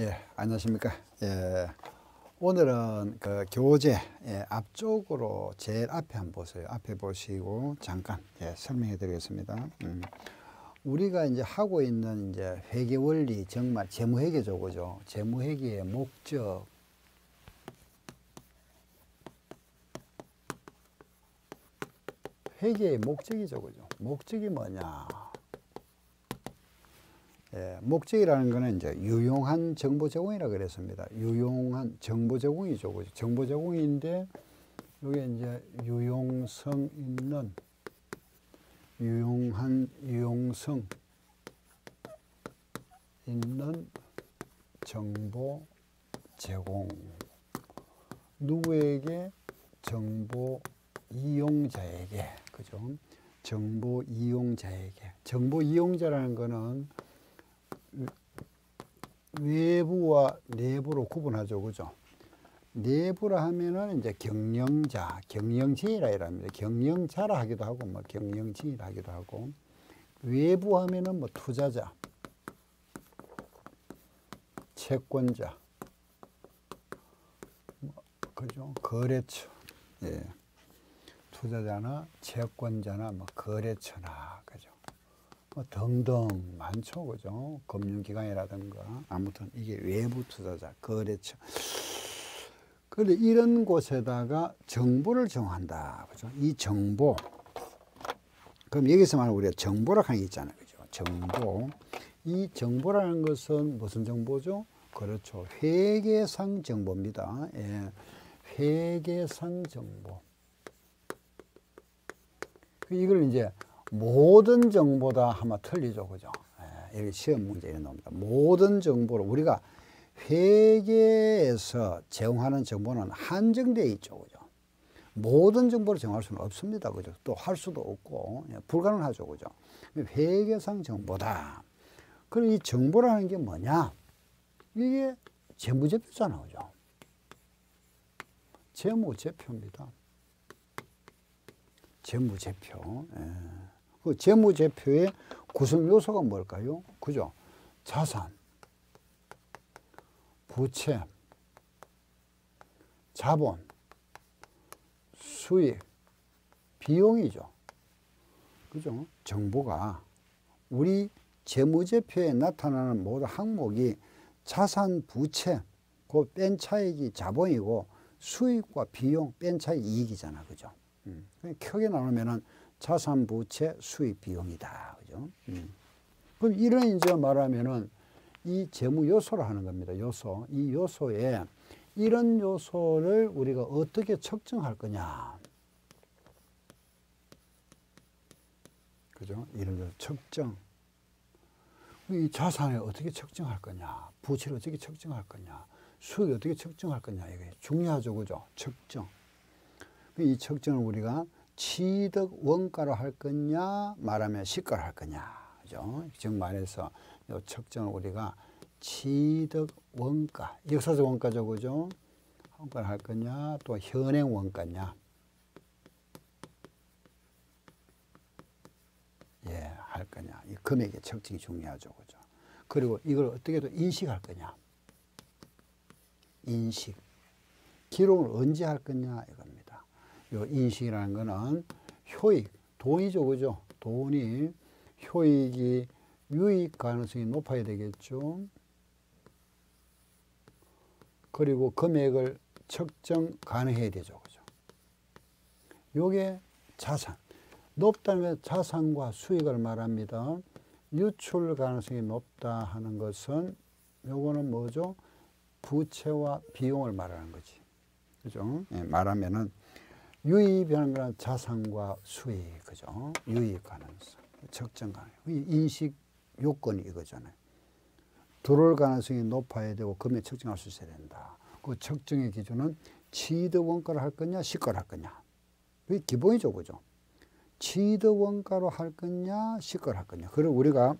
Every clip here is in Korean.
예, 안녕하십니까. 예, 오늘은 그 교재 예, 앞쪽으로 제일 앞에 한번 보세요. 앞에 보시고 잠깐 예, 설명해 드리겠습니다. 음, 우리가 이제 하고 있는 이제 회계 원리 정말 재무 회계죠, 그죠? 재무 회계의 목적. 회계의 목적이죠, 그죠? 목적이 뭐냐? 예, 목적이라는 것은 이제 유용한 정보 제공이라 그랬습니다. 유용한 정보 제공이죠. 정보 제공인데 이게 이제 유용성 있는 유용한 유용성 있는 정보 제공 누구에게 정보 이용자에게 그죠? 정보 이용자에게 정보 이용자라는 것은 외부와 내부로 구분하죠. 그죠? 내부라 하면은 이제 경영자, 경영진이라 이랍니다. 경영자라 하기도 하고, 뭐 경영진이라 하기도 하고, 외부 하면은 뭐 투자자, 채권자, 뭐 그죠? 거래처, 예. 투자자나 채권자나 뭐 거래처나, 그죠? 뭐 등등 많죠, 그죠? 금융기관이라든가 아무튼 이게 외부 투자자, 거래처. 그런데 이런 곳에다가 정보를 정한다, 그죠? 이 정보. 그럼 여기서 말하는 우리가 정보라고 하는 게 있잖아요, 그죠? 정보. 이 정보라는 것은 무슨 정보죠? 그렇죠. 회계상 정보입니다. 예. 회계상 정보. 이걸 이제 모든 정보다 하면 틀리죠. 그죠? 예, 여기 시험 문제 이 나옵니다. 모든 정보를 우리가 회계에서 제공하는 정보는 한정되어 있죠. 그죠? 모든 정보를 제공할 수는 없습니다. 그죠? 또 할 수도 없고, 예, 불가능하죠. 그죠? 회계상 정보다. 그럼 이 정보라는 게 뭐냐? 이게 재무제표잖아. 그죠? 재무제표입니다. 재무제표. 예. 그 재무제표의 구성 요소가 뭘까요? 그죠? 자산, 부채, 자본, 수익, 비용이죠. 그죠? 정보가 우리 재무제표에 나타나는 모든 항목이 자산, 부채, 그 뺀 차익이 자본이고 수익과 비용, 뺀 차익 이익이잖아. 그죠? 음. 크게 나누면은 자산, 부채, 수익, 비용이다. 그죠? 음. 그럼 이런 이제 말하면은 이 재무 요소를 하는 겁니다. 요소. 이 요소에 이런 요소를 우리가 어떻게 측정할 거냐. 그죠? 이런 요 측정. 이 자산을 어떻게 측정할 거냐. 부채를 어떻게 측정할 거냐. 수익을 어떻게 측정할 거냐. 이게 중요하죠. 그죠? 측정. 이 측정을 우리가 취득 원가로 할 거냐 말하면 시가로 할 거냐 그죠? 즉 말해서 이 측정을 우리가 취득 원가 역사적 원가죠 그죠? 원가를 할 거냐 또 현행 원가냐 예 할 거냐 이 금액의 측정이 중요하죠 그죠? 그리고 이걸 어떻게 또 인식할 거냐 인식 기록을 언제 할 거냐 이겁니다. 요 인식이라는 거는 효익, 돈이죠, 그죠? 돈이 효익이 유익 가능성이 높아야 되겠죠. 그리고 금액을 측정 가능해야 되죠, 그죠? 요게 자산. 높다면 자산과 수익을 말합니다. 유출 가능성이 높다 하는 것은 요거는 뭐죠? 부채와 비용을 말하는 거지. 그죠? 예, 말하면은 유입이라는 건 자산과 수익, 그죠? 유입 가능성, 적정 가능. 인식 요건이 이거잖아요. 들어올 가능성이 높아야 되고 금액 측정할 수 있어야 된다. 그 측정의 기준은 취득 원가로 할 거냐, 시가로 할 거냐. 그게 기본이죠, 그죠? 취득 원가로 할 거냐, 시가로 할 거냐. 그리고 우리가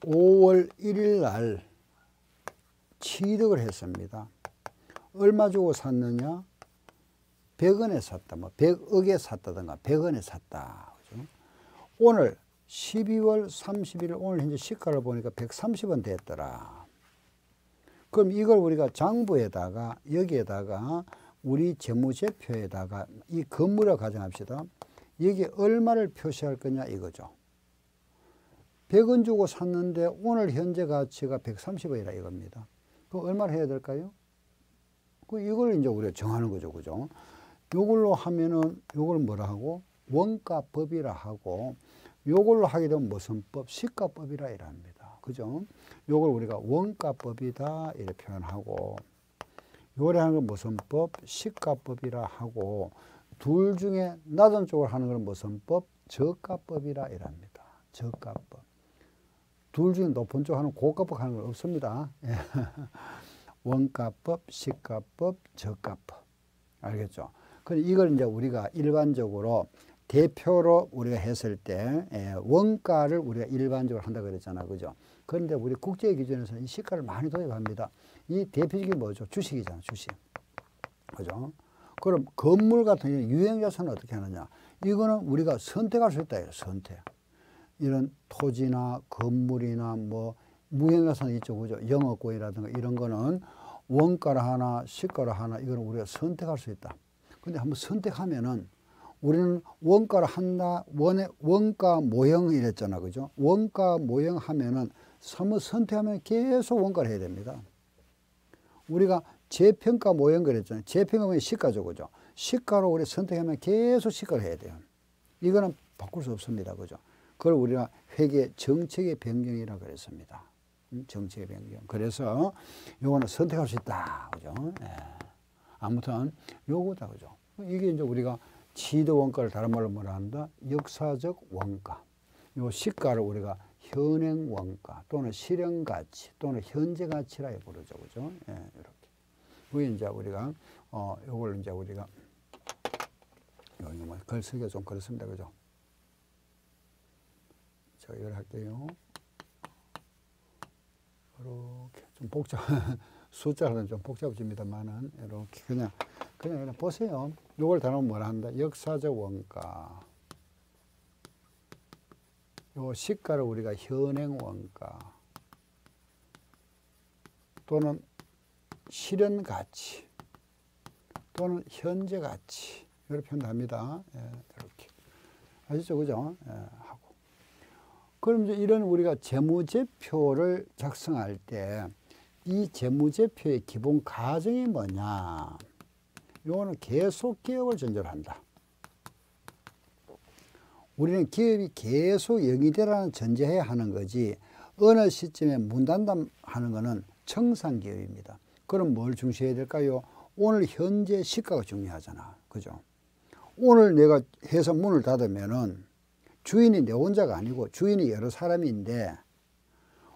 5월 1일 날 취득을 했습니다. 얼마 주고 샀느냐? 100원에 샀다. 뭐 100억에 샀다든가 100원에 샀다. 그죠? 오늘 12월 31일 오늘 현재 시가를 보니까 130원 됐더라. 그럼 이걸 우리가 장부에다가 여기에다가 우리 재무제표에다가 이 건물을 가정합시다. 여기 얼마를 표시할 거냐 이거죠. 100원 주고 샀는데 오늘 현재 가치가 130원이라 이겁니다. 그 얼마를 해야 될까요? 그 이걸 이제 우리가 정하는 거죠. 그죠? 요걸로 하면은 요걸 뭐라 하고 원가법이라 하고 요걸로 하게 되면 무슨 법? 시가법이라 이랍니다. 그죠? 요걸 우리가 원가법이다 이렇게 표현하고 요래 하는 건 무슨 법? 시가법이라 하고 둘 중에 낮은 쪽을 하는 건 무슨 법? 저가법이라 이랍니다. 저가법. 둘 중에 높은 쪽 하는 고가법 하는 건 없습니다. 예. 원가법, 시가법, 저가법. 알겠죠? 이걸 이제 우리가 일반적으로 대표로 우리가 했을 때 예, 원가를 우리가 일반적으로 한다고 그랬잖아. 그죠? 그런데 우리 국제 기준에서 이 시가를 많이 도입합니다. 이 대표적인 뭐죠? 주식이잖아. 주식. 그죠? 그럼 건물 같은 유형자산은 어떻게 하느냐? 이거는 우리가 선택할 수 있다. 선택. 이런 토지나 건물이나 뭐 무형자산 있죠. 그죠? 영업권이라든가 이런 거는 원가를 하나, 시가를 하나 이거는 우리가 선택할 수 있다. 근데 한번 선택하면은 우리는 원가를 한다, 원의, 원가 모형 이랬잖아. 그죠? 원가 모형 하면은 사무 선택하면 계속 원가를 해야 됩니다. 우리가 재평가 모형 그랬잖아요. 재평가 모형 시가죠. 그죠? 시가로 우리 선택하면 계속 시가를 해야 돼요. 이거는 바꿀 수 없습니다. 그죠? 그걸 우리가 회계 정책의 변경이라고 그랬습니다. 정책의 변경. 그래서 요거는 선택할 수 있다. 그죠? 예. 아무튼 요거다. 그죠? 이게 이제 우리가 지도 원가를 다른 말로 뭐라 한다? 역사적 원가. 요 시가를 우리가 현행 원가 또는 실현 가치 또는 현재 가치라 부르죠. 그죠? 예, 이렇게. 그게 이제 우리가 어 요걸 이제 우리가 글쓰기가 좀 그렇습니다. 그죠? 제가 이걸 할게요. 이렇게 좀 복잡 숫자는 좀 복잡해집니다만은 이렇게 그냥 그냥 그냥 보세요. 요걸 단어는 뭐라 한다? 역사적 원가. 요 시가를 우리가 현행 원가 또는 실현 가치 또는 현재 가치 이렇게 표현합니다. 예, 이렇게 아시죠, 그죠? 예, 하고 그럼 이제 이런 우리가 재무제표를 작성할 때 이 재무제표의 기본 가정이 뭐냐? 요거는 계속 기업을 전제로 한다. 우리는 기업이 계속 영위되라는 전제해야 하는 거지 어느 시점에 문 닫담하는 것은 청산기업입니다. 그럼 뭘 중시해야 될까요? 오늘 현재 시가가 중요하잖아. 그죠? 오늘 내가 해서 문을 닫으면은 주인이 내 혼자가 아니고 주인이 여러 사람인데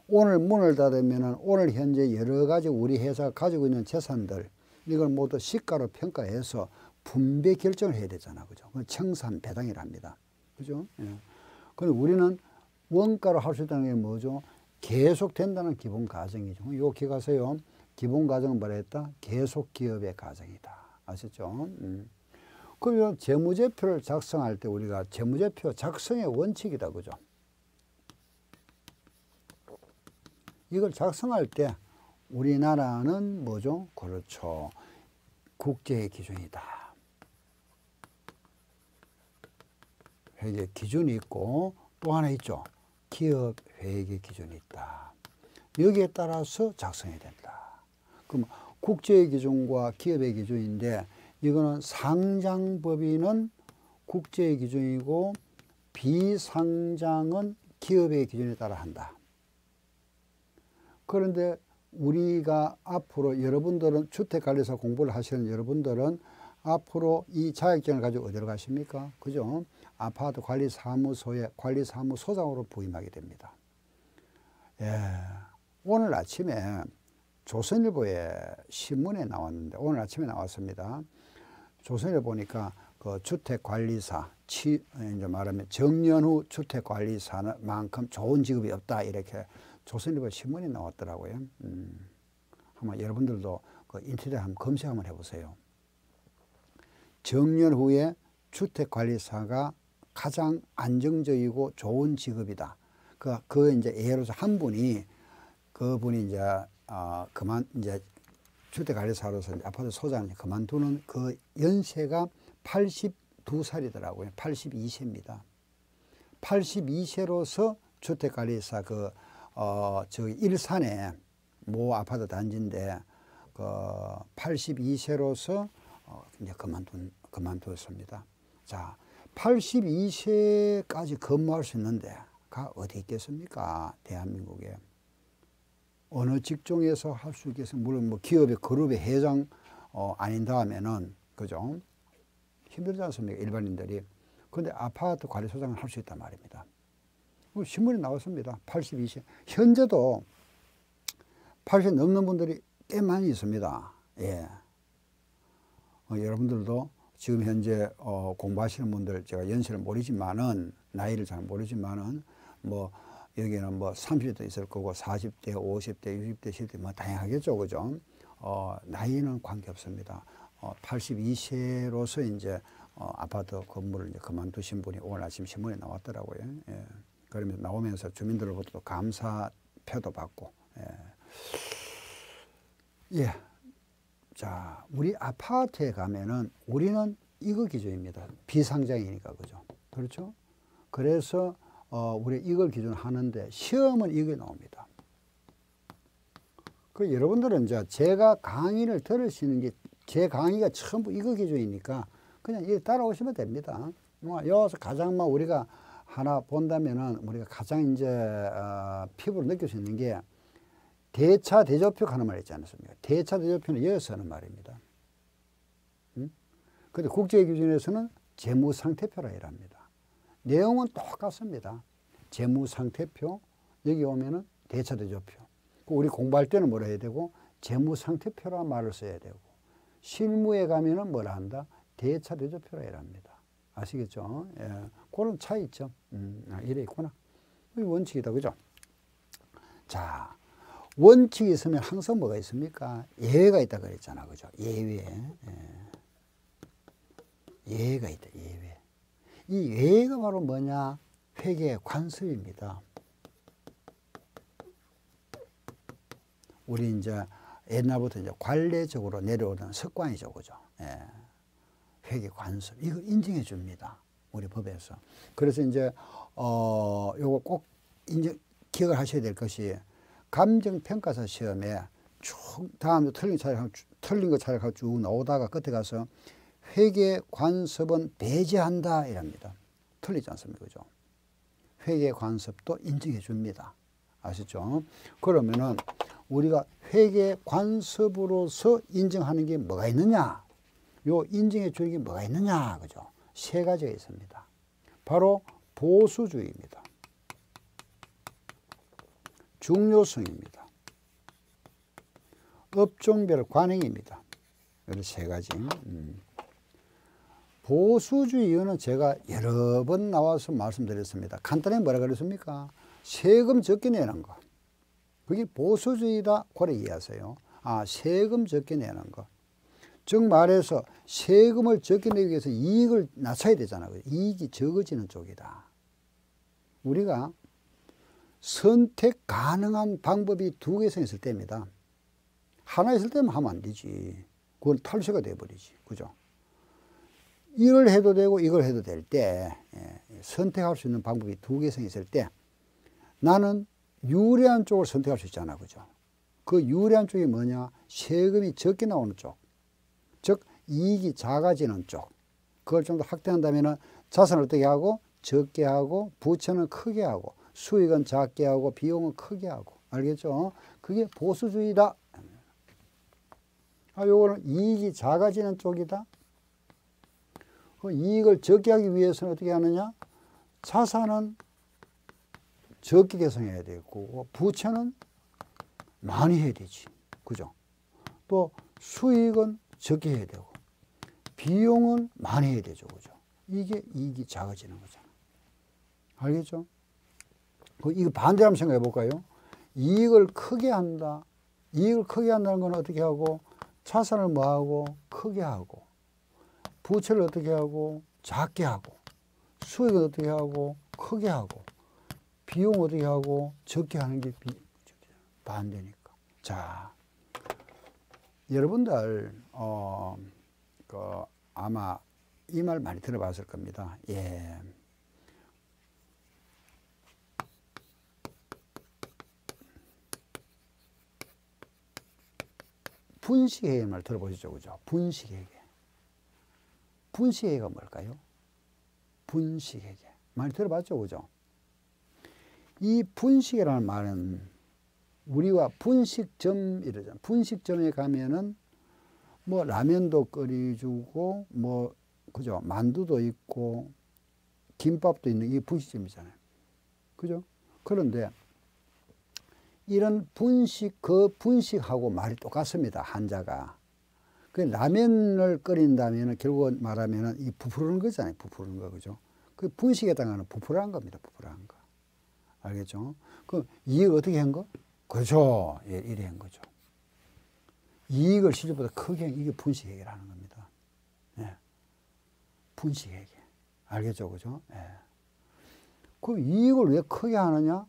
오늘 문을 닫으면 오늘 현재 여러 가지 우리 회사가 가지고 있는 재산들 이걸 모두 시가로 평가해서 분배 결정을 해야 되잖아. 그죠? 청산 배당이랍니다. 그죠? 예. 근데 우리는 원가로 할 수 있다는 게 뭐죠? 계속 된다는 기본 가정이죠. 이거 기억하세요. 기본 가정은 뭐라 했다? 계속 기업의 가정이다. 아셨죠? 음. 그러면 재무제표를 작성할 때 우리가 재무제표 작성의 원칙이다. 그죠? 이걸 작성할 때 우리나라는 뭐죠? 그렇죠. 국제의 기준이다. 회계 기준이 있고 또 하나 있죠. 기업 회계 기준이 있다. 여기에 따라서 작성해야 된다. 그럼 국제의 기준과 기업의 기준인데 이거는 상장법인은 국제의 기준이고 비상장은 기업의 기준에 따라 한다. 그런데 우리가 앞으로 여러분들은 주택관리사 공부를 하시는 여러분들은 앞으로 이 자격증을 가지고 어디로 가십니까? 그죠? 아파트 관리사무소에 관리사무소장으로 부임하게 됩니다. 예. 오늘 아침에 조선일보에 신문에 나왔는데 오늘 아침에 나왔습니다. 조선일보 보니까 그 주택관리사 치 이제 말하면 정년 후 주택관리사만큼 좋은 직업이 없다 이렇게 조선일보 신문이 나왔더라고요. 음, 한번 여러분들도 그 인터넷 한번 검색 한번 해보세요. 정년 후에 주택관리사가 가장 안정적이고 좋은 직업이다. 그, 그 이제 예로서 한 분이 그분이 이제 어, 그만 이제 주택관리사로서 아파트 소장을 그만두는 그 연세가 82살이더라고요. 82세입니다. 82세로서 주택관리사 그, 어, 저 일산에 모 아파트 단지인데 그 82세로서 어, 이제 그만둔, 그만두었습니다. 자, 82세까지 근무할 수 있는데 가 어디 있겠습니까? 대한민국에. 어느 직종에서 할 수 있겠습니까? 물론 뭐 기업의 그룹의 회장 어, 아닌 다음에는 그죠? 힘들지 않습니까? 일반인들이. 근데 아파트 관리소장을 할 수 있단 말입니다. 뭐 신문에 나왔습니다. 82세. 현재도 80 넘는 분들이 꽤 많이 있습니다. 예. 어, 여러분들도 지금 현재 어, 공부하시는 분들 제가 연세를 모르지만은 나이를 잘 모르지만은 뭐 여기는 뭐 30대 있을 거고 40대, 50대, 60대, 70대 뭐 다양하겠죠. 그죠? 어, 나이는 관계없습니다. 어, 82세로서 이제 어, 아파트 건물을 이제 그만두신 분이 오늘 아침 신문에 나왔더라고요. 예. 그러면 나오면서 주민들로부터 감사표도 받고. 예. 예. 자, 우리 아파트에 가면은 우리는 이거 기준입니다. 비상장이니까 그죠. 그렇죠? 그래서 어, 우리 이걸 기준 하는데 시험은 이게 나옵니다. 그 여러분들은 이제 제가 강의를 들으시는 게 제 강의가 전부 이거 기준이니까 그냥 이 따라오시면 됩니다. 뭐 여기서 가장 막 우리가 하나 본다면은 우리가 가장 이제 어, 피부로 느낄 수 있는 게 대차 대조표 하는 말 있지 않습니까? 대차 대조표는 여기서 하는 말입니다. 음? 근데 국제 기준에서는 재무 상태표라 이랍니다. 내용은 똑같습니다. 재무 상태표 여기 오면은 대차 대조표. 우리 공부할 때는 뭐라 해야 되고 재무 상태표라 말을 써야 되고 실무에 가면은 뭐라 한다? 대차 대조표라 이랍니다. 아시겠죠? 예. 그런 차이 있죠. 음, 아, 이래 있구나. 이 원칙이다. 그죠? 자, 원칙이 있으면 항상 뭐가 있습니까? 예외가 있다 그랬잖아. 그죠? 예외. 예. 예외가 있다. 예외. 이 예외가 바로 뭐냐? 회계 관습입니다. 우리 이제 옛날부터 이제 관례적으로 내려오는 습관이죠. 그죠? 예. 회계 관습. 이거 인정해 줍니다. 우리 법에서. 그래서 이제, 어, 요거 꼭 인정, 기억을 하셔야 될 것이 감정 평가사 시험에 쭉 다음에 틀린 차례, 틀린 거 차례가 쭉 나오다가 끝에 가서 회계 관습은 배제한다 이랍니다. 틀리지 않습니까? 그죠? 회계 관습도 인정해 줍니다. 아시죠? 그러면은 우리가 회계 관습으로서 인정하는 게 뭐가 있느냐? 요 주는 게 뭐가 있느냐? 그죠? 세 가지가 있습니다. 바로 보수주의입니다. 중요성입니다. 업종별 관행입니다. 이런 세 가지. 음. 보수주의는 제가 여러 번 나와서 말씀드렸습니다. 간단히 뭐라 그랬습니까? 세금 적게 내는 거. 그게 보수주의다. 그래 이해하세요. 아, 세금 적게 내는 거. 즉 말해서 세금을 적게 내기 위해서 이익을 낮춰야 되잖아요. 이익이 적어지는 쪽이다. 우리가 선택 가능한 방법이 두 개서 있을 때입니다. 하나 있을 때만 하면 안 되지. 그건 탈세가 돼버리지. 그죠? 이걸 해도 되고 이걸 해도 될때 예, 선택할 수 있는 방법이 두 개서 있을 때 나는 유리한 쪽을 선택할 수 있잖아. 그죠? 그 유리한 쪽이 뭐냐? 세금이 적게 나오는 쪽. 즉, 이익이 작아지는 쪽. 그걸 좀 더 확대한다면 자산을 어떻게 하고, 적게 하고, 부채는 크게 하고, 수익은 작게 하고, 비용은 크게 하고. 알겠죠? 그게 보수주의다. 아, 요거는 이익이 작아지는 쪽이다. 그 이익을 적게 하기 위해서는 어떻게 하느냐? 자산은 적게 개선해야 되고 부채는 많이 해야 되지. 그죠? 또 수익은 적게 해야 되고 비용은 많이 해야 되죠. 그죠? 이게 이익이 작아지는 거잖아. 알겠죠? 그 이거 반대로 한번 생각해 볼까요? 이익을 크게 한다. 이익을 크게 한다는 건 어떻게 하고 자산을 뭐하고 크게 하고 부채를 어떻게 하고 작게 하고 수익을 어떻게 하고 크게 하고 비용 어떻게 하고 적게 하는 게 비, 반대니까. 자, 여러분들 어, 그 아마 이 말 많이 들어봤을 겁니다. 예. 분식회계 말 들어보시죠, 그죠? 분식회계. 분식회계가 뭘까요? 분식회계. 많이 들어봤죠, 그죠? 이 분식이라는 말은 우리가 분식점 이러잖아. 분식점에 가면은 뭐 라면도 끓여주고 뭐 그죠? 만두도 있고 김밥도 있는 이 분식점이잖아요. 그죠? 그런데 이런 분식 그 분식하고 말이 똑같습니다. 한자가. 그 라면을 끓인다면 결국 말하면 이 부풀는 거잖아요. 부풀는 거 그죠? 그 분식에 해당하는 부풀한 겁니다. 부풀한 거. 알겠죠? 그 이익 어떻게 한 거? 그렇죠. 예, 이래 한 거죠. 이익을 실질보다 크게 한 이게 분식회계라는 겁니다. 예. 분식회계. 알겠죠? 그죠? 예. 그 이익을 왜 크게 하느냐?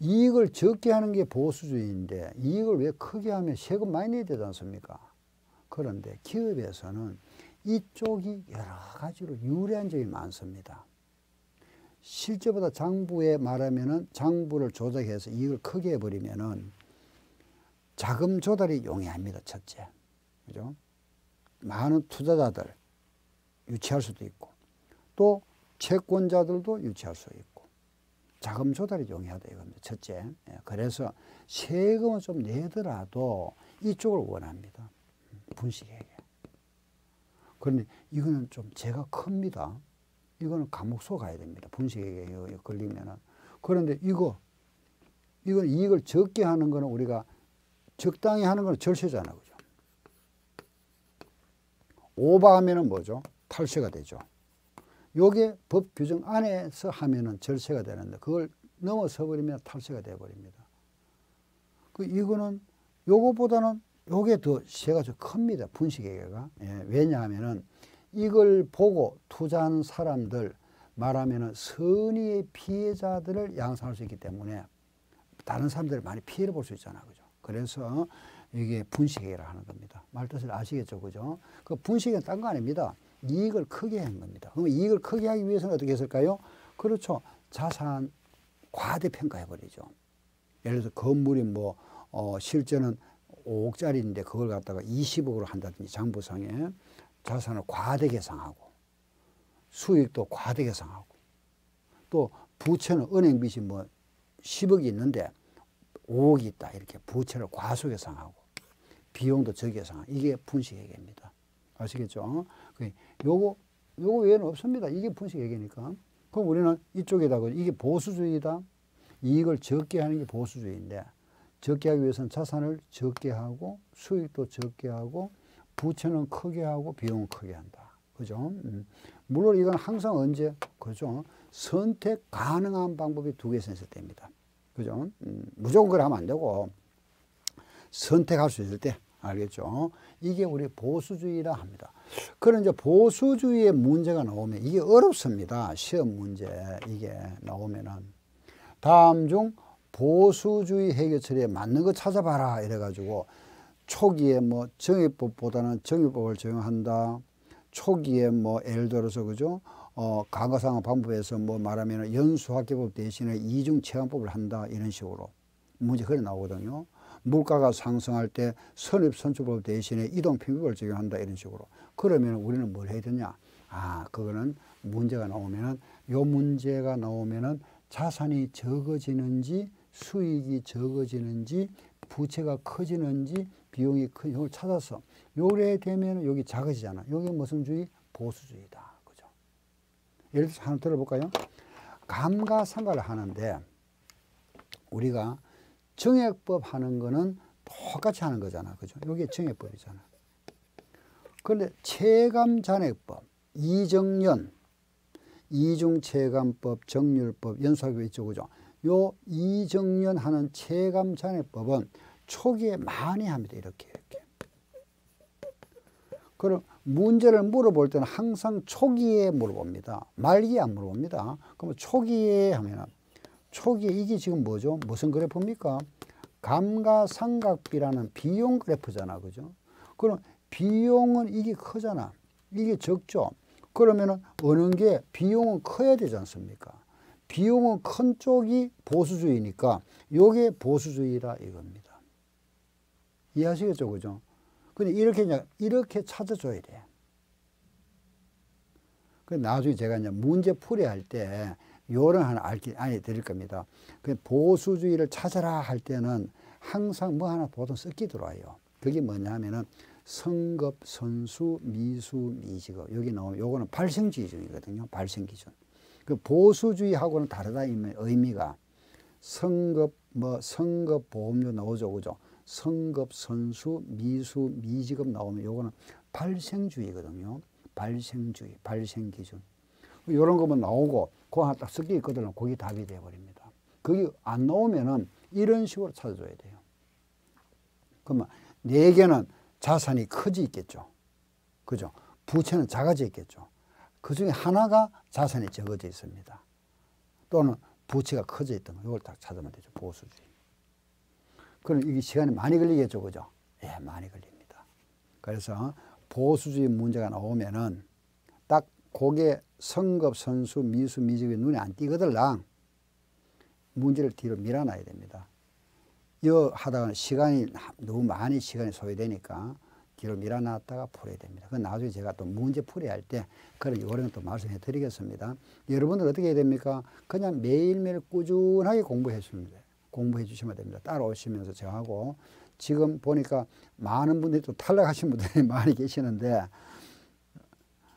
이익을 적게 하는 게 보수주의인데 이익을 왜 크게 하면 세금 많이 내야 되지 않습니까? 그런데 기업에서는 이쪽이 여러 가지로 유리한 점이 많습니다. 실제보다 장부에 말하면은 장부를 조작해서 이익을 크게 해버리면은 자금 조달이 용이합니다. 첫째. 그죠? 많은 투자자들 유치할 수도 있고 또 채권자들도 유치할 수 있고 자금 조달이 용이하다 이겁니다. 첫째. 예, 그래서 세금을 좀 내더라도 이쪽을 원합니다. 분식회계. 그런데 이거는 좀 제가 큽니다. 이거는 감옥소 가야 됩니다. 분식회계 걸리면은. 그런데 이거, 이건 이익을 적게 하는 거는 우리가 적당히 하는 거는 절세잖아. 그죠? 오버하면은 뭐죠? 탈세가 되죠. 요게 법 규정 안에서 하면은 절세가 되는데 그걸 넘어서 버리면 탈세가 돼 버립니다. 그 이거는 요거보다는 요게 더 세가 좀 큽니다. 분식회계가. 예, 왜냐하면은 이걸 보고 투자한 사람들 말하면은 선의의 피해자들을 양성할 수 있기 때문에 다른 사람들이 많이 피해를 볼 수 있잖아. 그죠? 그래서 이게 분식회계라 하는 겁니다. 말 뜻을 아시겠죠? 그죠? 그 분식은 딴 거 아닙니다. 이익을 크게 한 겁니다. 그럼 이익을 크게 하기 위해서는 어떻게 했을까요? 그렇죠. 자산 과대평가해 버리죠. 예를 들어서 건물이 뭐, 어, 실제는 5억짜리인데 그걸 갖다가 20억으로 한다든지 장부상에 자산을 과대 계상하고 수익도 과대 계상하고 또 부채는 은행 빚이 뭐 10억이 있는데 5억이 있다 이렇게 부채를 과소 계상하고 비용도 저계상 이게 분식회계입니다. 아시겠죠? 그 요거 요거 외에는 없습니다. 이게 분식회계니까. 그럼 우리는 이쪽에다가 이게 보수주의다. 이익을 적게 하는 게 보수주의인데 적게 하기 위해서는 자산을 적게 하고 수익도 적게 하고 부채는 크게 하고 비용은 크게 한다. 그죠? 음. 물론 이건 항상 언제 그죠? 선택 가능한 방법이 두 개서 있을 때입니다. 그죠? 음, 무조건 그래 하면 안 되고 선택할 수 있을 때 알겠죠? 이게 우리 보수주의라 합니다. 그런 이제 보수주의의 문제가 나오면 이게 어렵습니다. 시험 문제 이게 나오면은 다음 중 보수주의 해결처리에 맞는 거 찾아봐라 이래가지고 초기에 뭐 정의법보다는 정의법을 적용한다. 초기에 뭐 예를 들어서 그죠? 어, 과거상황 방법에서 뭐 말하면 연수학계법 대신에 이중 체감법을 한다 이런 식으로 문제 그래 나오거든요. 물가가 상승할 때 선입선출법 대신에 이동평균을 적용한다 이런 식으로 그러면 우리는 뭘 해야 되냐? 아 그거는 문제가 나오면은 요 문제가 나오면은 자산이 적어지는지 수익이 적어지는지 부채가 커지는지 비용이 큰 형을 찾아서 요래 되면 여기 작아지잖아. 여기 무슨 주의? 보수주의다. 예를 들어서 하나 들어볼까요? 감가상가를 하는데 우리가 정액법 하는 거는 똑같이 하는 거잖아. 그죠? 이게 정액법이잖아. 그런데 체감잔액법, 이정연, 이중체감법, 정률법, 연수학교 있죠. 그죠? 요 이정연 하는 체감잔액법은 초기에 많이 합니다. 이렇게 이렇게. 그럼 문제를 물어볼 때는 항상 초기에 물어봅니다. 말기에 안 물어봅니다. 그러면 초기에 하면 초기에 이게 지금 뭐죠? 무슨 그래프입니까? 감가상각비라는 비용 그래프잖아. 그죠? 그럼 비용은 이게 크잖아. 이게 적죠. 그러면은 어느 게 비용은 커야 되지 않습니까? 비용은 큰 쪽이 보수주의니까 요게 보수주의라 이겁니다. 이해하시겠죠? 그죠? 근데 이렇게 이렇게 찾아줘야 돼. 그 나중에 제가 이제 문제 풀이 할 때 요런 하나 알기 아니 드릴 겁니다. 그 보수주의를 찾아라 할 때는 항상 뭐 하나 보통 섞이 들어와요. 그게 뭐냐면은 성급, 선수, 미수, 미지급 여기 나오면 요거는 발생 기준이거든요. 발생 기준. 그 보수주의하고는 다르다 의미가 성급 뭐 성급 보험료 나오죠, 그죠? 성급, 선수, 미수, 미지급 나오면 요거는 발생주의거든요. 발생주의, 발생기준. 이런 거만 나오고 그거 하나 딱 섞여 있거든요. 거기 답이 돼버립니다. 그게 안 나오면은 이런 식으로 찾아줘야 돼요. 그러면 네 개는 자산이 커지 있겠죠. 그죠? 부채는 작아져 있겠죠. 그 중에 하나가 자산이 적어져 있습니다. 또는 부채가 커져 있던 거, 이걸 딱 찾으면 되죠. 보수주의. 그럼 이게 시간이 많이 걸리겠죠. 그죠? 예, 많이 걸립니다. 그래서 보수주의 문제가 나오면은 딱 고개 성급, 선수, 미수, 미적이 눈에 안 띄거들랑 문제를 뒤로 밀어놔야 됩니다. 이거 하다가 시간이 너무 많이 시간이 소요되니까 뒤로 밀어놨다가 풀어야 됩니다. 그 나중에 제가 또 문제 풀이 할때 그런 요령을 또 말씀해 드리겠습니다. 여러분들 어떻게 해야 됩니까? 그냥 매일매일 꾸준하게 공부해 주시면 돼요. 공부해 주시면 됩니다. 따라오시면서 저하고 지금 보니까 많은 분들이 또 탈락하신 분들이 많이 계시는데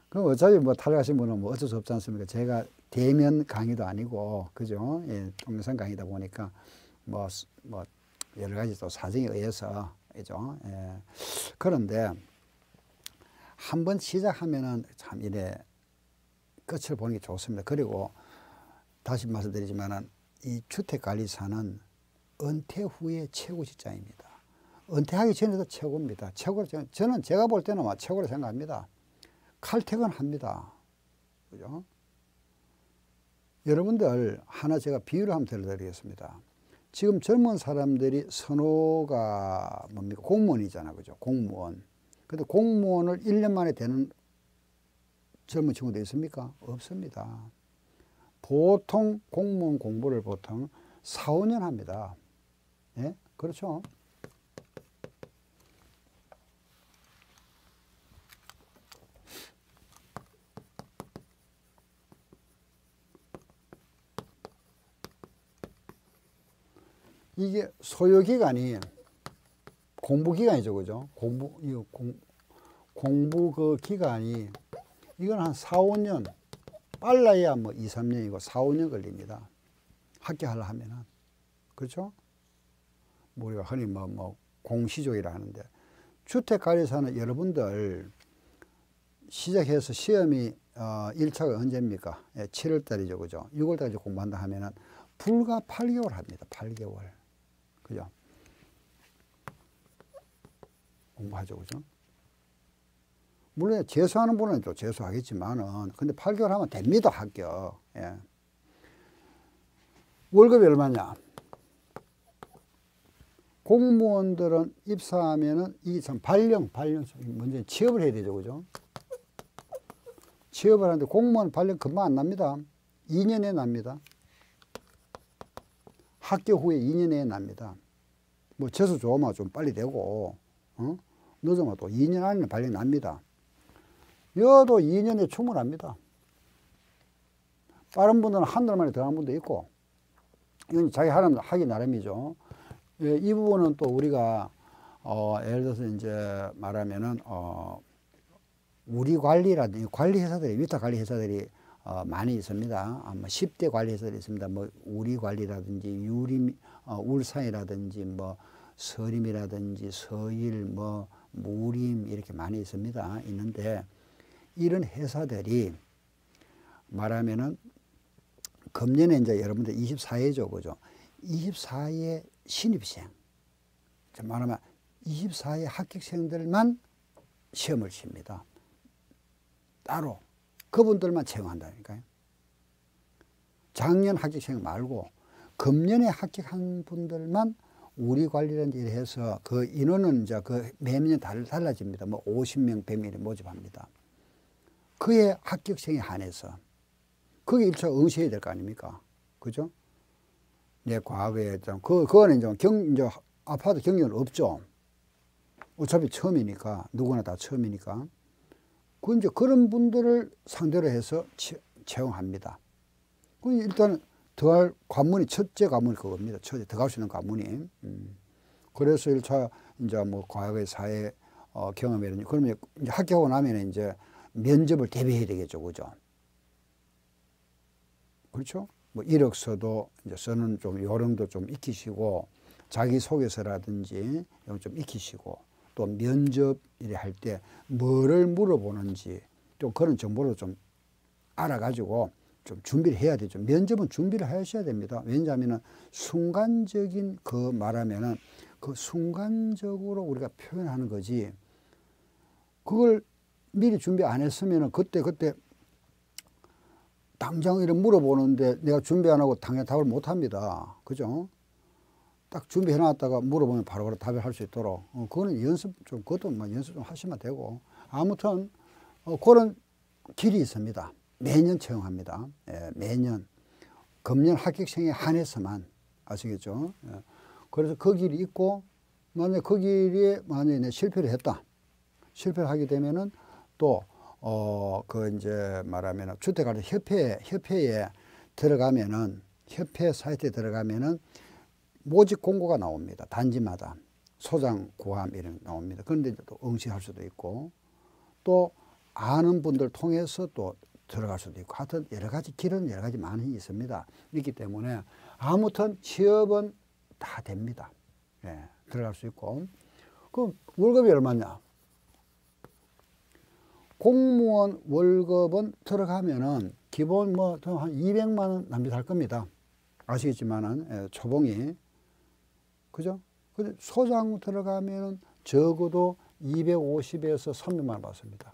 그럼 어차피 뭐 탈락하신 분은 뭐 어쩔 수 없지 않습니까? 제가 대면 강의도 아니고 그죠? 예, 동영상 강의다 보니까 뭐, 뭐 여러 가지 또 사정에 의해서 그죠? 예. 그런데 한 번 시작하면은 참 이래 끝을 보는 게 좋습니다. 그리고 다시 말씀드리지만은 이 주택 관리사는 은퇴 후에 최고 직장입니다. 은퇴하기 전에도 최고입니다. 최고 저는 제가 볼 때는 최고로 생각합니다. 칼퇴근합니다. 그죠? 여러분들 하나 제가 비유를 한번 들려드리겠습니다. 지금 젊은 사람들이 선호가 뭡니까? 공무원이잖아. 그죠? 공무원. 근데 공무원을 1년 만에 되는 젊은 친구도 있습니까? 없습니다. 보통 공무원 공부를 보통 4, 5년 합니다. 예? 그렇죠? 이게 소요 기간이 공부 기간이죠, 그죠? 공부 이 공, 공부 그 기간이 이건 한 4, 5년 빨라야 뭐 2, 3년이고 4, 5년 걸립니다. 합격하려 하면은 그렇죠? 뭐 우리가 흔히 뭐, 뭐 공시족이라 하는데 주택 관리사는 여러분들 시작해서 시험이 어, 1차가 언제입니까? 예, 7월 달이죠. 그죠? 6월 달까지 공부한다 하면은 불과 8개월 합니다. 8개월. 그죠? 공부하죠. 그죠? 물론 재수하는 분은 또 재수하겠지만은 근데 8개월 하면 됩니다. 합격. 예. 월급이 얼마냐? 공무원들은 입사하면은 이 참 발령, 발령, 먼저 취업을 해야 되죠. 그죠? 취업을 하는데 공무원 발령 금방 안 납니다. 2년에 납니다. 합격 후에 2년 내에 납니다. 뭐 재수 좋으면 좀 빨리 되고 어? 늦으면 또 2년 안에 발령 납니다. 여도 2년에 충분합니다. 빠른 분들은 한 달 만에 들어간 분도 있고 이건 자기 하는 하기 나름이죠. 예, 이 부분은 또 우리가 어, 예를 들어서 이제 말하면은 어, 우리 관리라든지 관리 회사들이 위탁 관리 회사들이 어, 많이 있습니다. 아마 10대 관리 회사들이 있습니다. 뭐 우리 관리라든지 유림, 어, 울산이라든지 뭐 서림이라든지 서일, 뭐 무림 이렇게 많이 있습니다. 있는데 이런 회사들이 말하면은 금년에 이제 여러분들 24회죠, 그죠? 24회 신입생. 말하면 24회 합격생들만 시험을 칩니다. 따로 그분들만 채용한다니까요. 작년 합격생 말고 금년에 합격한 분들만 우리 관리라든지 해서 그 인원은 이제 그 매년 달라집니다. 뭐 50명, 100명이 모집합니다. 그의 합격생에 한해서 그게 일차 응시해야 될 거 아닙니까? 그죠? 내 과거에 좀, 그, 그거는 이제 경, 이제 아파트 경력은 없죠. 어차피 처음이니까, 누구나 다 처음이니까. 그 이제 그런 분들을 상대로 해서 채용합니다. 그 일단 더할 관문이 첫째 관문이 그겁니다. 첫째 들어갈 수 있는 관문이. 음. 그래서 1차 이제 뭐 과거의 사회 어, 경험이라든지 그러면 이제 합격하고 나면 이제 면접을 대비해야 되겠죠. 그죠? 그렇죠? 뭐 이력서도 이제 쓰는 좀 요령도 좀 익히시고 자기 소개서라든지 이런 좀 익히시고 또 면접 일에 할때 뭐를 물어보는지 또 그런 정보를 좀 알아가지고 좀 준비를 해야 되죠. 면접은 준비를 하셔야 됩니다. 왜냐하면 순간적인 그 말하면은 그 순간적으로 우리가 표현하는 거지 그걸 미리 준비 안 했으면은 그때 그때 당장 이런 물어보는데 내가 준비 안 하고 당연히 답을 못 합니다. 그죠? 딱 준비해 놨다가 물어보면 바로 바로 답을 할 수 있도록. 어, 그거는 연습 좀, 그것도 뭐 연습 좀 하시면 되고. 아무튼, 어, 그런 길이 있습니다. 매년 채용합니다. 예, 매년. 금년 합격생에 한해서만. 아시겠죠? 예. 그래서 그 길이 있고, 만약에 그 길에 만약에 실패를 했다. 실패를 하게 되면은 또 어, 그 이제 말하면 주택관리 협회, 협회에 들어가면은 협회 사이트에 들어가면은 모집 공고가 나옵니다. 단지마다. 소장 구함 이런 나옵니다. 그런데 또 응시할 수도 있고 또 아는 분들 통해서 또 들어갈 수도 있고 하여튼 여러 가지 길은 여러 가지 많이 있습니다. 있기 때문에 아무튼 취업은 다 됩니다. 예, 들어갈 수 있고. 그럼 월급이 얼마냐? 공무원 월급은 들어가면은 기본 뭐 한 200만 원 남짓 할 겁니다. 아시겠지만은 예, 초봉이 그죠? 근데 소장 들어가면은 적어도 250에서 300만 원 받습니다.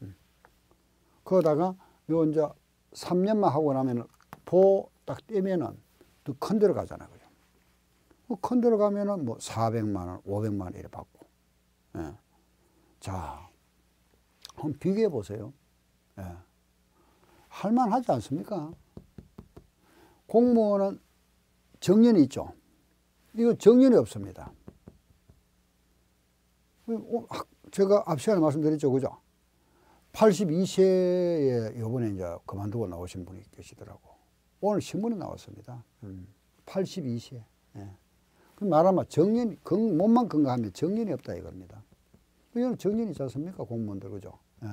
음. 그러다가 요 이제 3년만 하고 나면 보딱 떼면은 또큰 데로 가잖아 그죠? 뭐큰 데로 가면은 뭐 400만 원, 500만 원 이래 받고. 예. 자, 한번 비교해 보세요. 예. 할만하지 않습니까? 공무원은 정년이 있죠. 이거 정년이 없습니다. 어, 제가 앞 시간에 말씀드렸죠. 그죠? 82세에 요번에 이제 그만두고 나오신 분이 계시더라고. 오늘 신문에 나왔습니다. 82세. 음, 예. 그 말하면 정년, 몸만 건강하면 정년이 없다 이겁니다. 이건 정년이 있지 않습니까? 공무원들, 그죠? 예.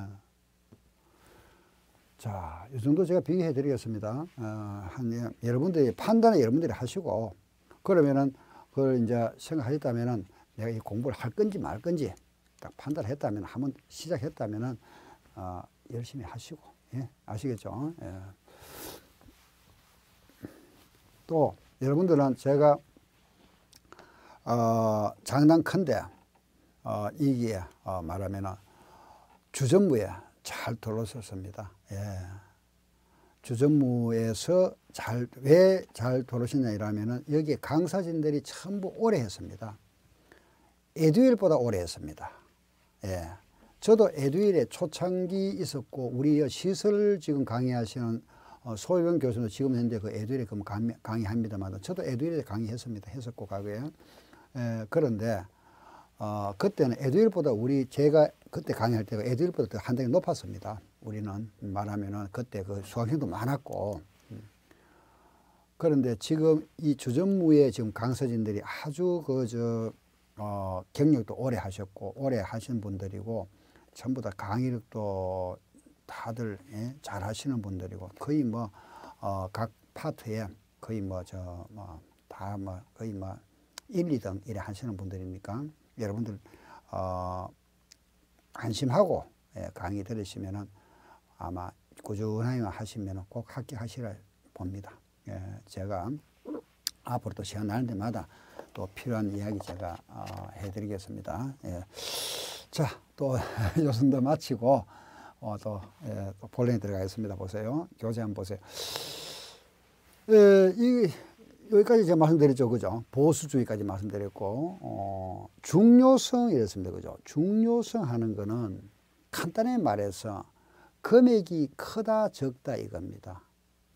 자, 이 정도 제가 비교해 드리겠습니다. 어, 한, 예, 여러분들이 판단을 여러분들이 하시고, 그러면은, 그걸 이제 생각하셨다면은, 내가 이 공부를 할 건지 말 건지, 딱 판단을 했다면, 한번 시작했다면은, 어, 열심히 하시고, 예, 아시겠죠? 예. 또, 여러분들은 제가, 어, 장난 큰데, 어, 이게, 어, 말하면은, 주전무에 잘 들어섰습니다. 예. 주전무에서 잘, 왜잘 들어오시냐 이러면은 여기 강사진들이 전부 오래 했습니다. 에듀일보다 오래 했습니다. 예. 저도 에듀일에 초창기 있었고, 우리 시설 지금 강의하시는 어, 소유병 교수는 지금 현재 그 에듀일에 강의합니다만, 저도 에듀일에 강의했습니다. 했었고, 과거에. 예, 그런데, 어, 그때는 에듀일보다 우리 제가 그때 강의할 때가 애들보다 한 단계 높았습니다. 우리는 말하면은 그때 그 수강생도 많았고. 음. 그런데 지금 이 주전무의 지금 강사진들이 아주 그 저, 어, 경력도 오래 하셨고, 오래 하신 분들이고, 전부 다 강의력도 다들 예? 잘 하시는 분들이고, 거의 뭐, 어, 각 파트에 거의 뭐, 저, 뭐, 다 뭐, 거의 뭐, 1, 2등 이래 하시는 분들이니까, 여러분들, 어, 안심하고 예, 강의 들으시면은 아마 꾸준히 하시면 꼭 합격하시라 봅니다. 예, 제가 앞으로 또 시간 나는 데마다 또 필요한 이야기 제가 어, 해드리겠습니다. 예. 자, 또 요선도 마치고 어, 또, 예, 또 본론에 들어가겠습니다. 보세요. 교재 한번 보세요. 예, 이 여기까지 제가 말씀드렸죠, 그죠? 보수주의까지 말씀드렸고, 어, 중요성 이랬습니다, 그죠? 중요성 하는 거는 간단히 말해서 금액이 크다, 적다 이겁니다.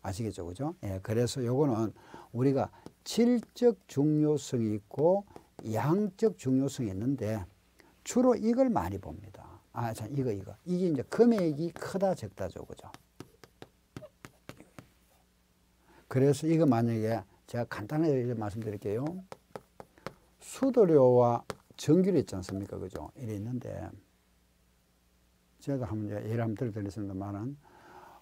아시겠죠, 그죠? 예, 그래서 요거는 우리가 질적 중요성이 있고 양적 중요성이 있는데 주로 이걸 많이 봅니다. 아, 자, 이거, 이거. 이게 이제 금액이 크다, 적다죠, 그죠? 그래서 이거 만약에 제가 간단하게 말씀드릴게요. 수도료와 전기료 있지 않습니까? 그죠? 이래 있는데, 제가 한번 예를 한번 들어드렸습니다만은,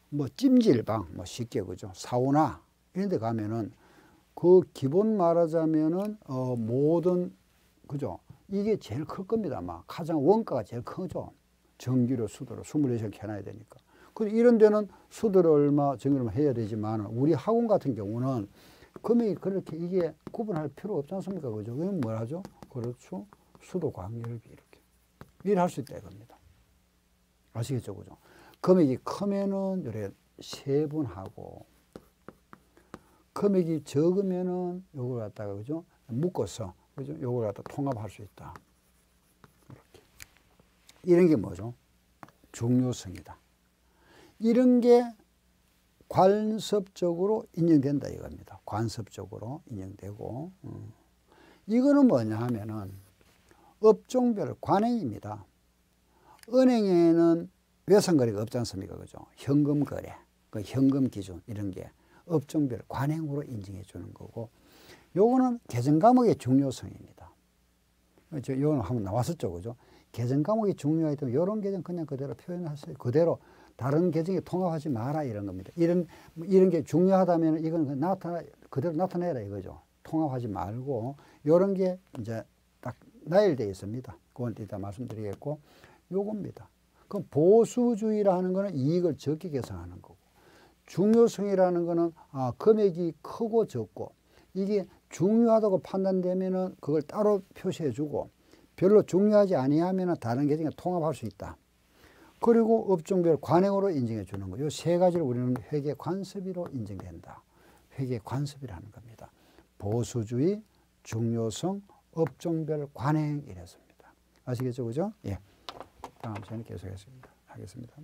뭐 찜질방, 뭐 쉽게 그죠? 사우나, 이런 데 가면은 그 기본 말하자면은, 어, 모든, 그죠? 이게 제일 클 겁니다. 아마 가장 원가가 제일 크죠. 전기료, 수도료, 24시간 켜놔야 되니까. 그리고 이런 데는 수도료 얼마, 전기료 얼마 해야 되지만 우리 학원 같은 경우는 금액이 그렇게 이게 구분할 필요 없지 않습니까? 그죠? 뭘 하죠? 그렇죠. 수도 광열비 이렇게. 일할 수 있다 이겁니다. 아시겠죠? 그죠? 금액이 크면은 요래 세분하고 금액이 적으면은 요걸 갖다가 그죠? 묶어서 그죠? 요걸 갖다 통합할 수 있다. 이렇게. 이런 게 뭐죠? 중요성이다. 이런 게 관습적으로 인정된다 이겁니다. 관습적으로 인정되고 음. 이거는 뭐냐 하면은 업종별 관행입니다. 은행에는 외상거래가 없지 않습니까? 그죠? 현금 거래, 그 현금 기준 이런 게 업종별 관행으로 인정해 주는 거고 요거는 계정 과목의 중요성입니다. 저 요거는 한번 나왔었죠. 그죠? 계정 과목이 중요하기 때문에 이런 계정 그냥 그대로 표현하세요. 그대로 다른 계정에 통합하지 마라 이런 겁니다. 이런 이런 게 중요하다면 이건 그 나타나 그대로 나타내라 이거죠. 통합하지 말고 이런 게 이제 딱 나열되어 있습니다. 그건 이따 말씀드리겠고 요겁니다. 그럼 보수주의라는 거는 이익을 적게 계산하는 거고 중요성이라는 거는 아, 금액이 크고 적고 이게 중요하다고 판단되면은 그걸 따로 표시해 주고 별로 중요하지 아니하면은 다른 계정에 통합할 수 있다. 그리고 업종별 관행으로 인정해 주는 거. 이세 가지를 우리는 회계 관습이로 인정된다. 회계 관습이라는 겁니다. 보수주의, 중요성, 업종별 관행 이랬습니다. 아시겠죠? 그죠? 예. 다음 시간에 계속하겠습니다. 하겠습니다.